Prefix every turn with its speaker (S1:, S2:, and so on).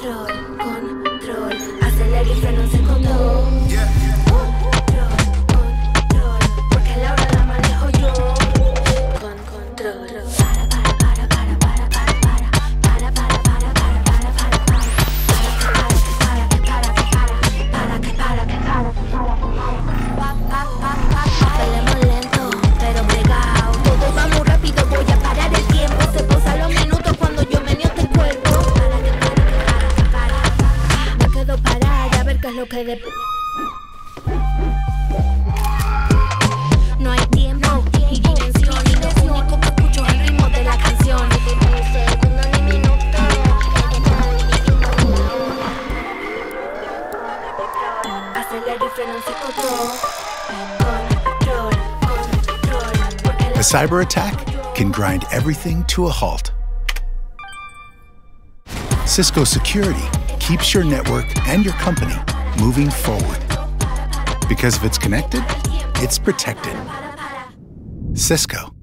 S1: control, control. De...
S2: A cyber attack can grind everything to a halt. Cisco Security keeps your network and your company moving forward. Because if it's connected, it's protected. Cisco.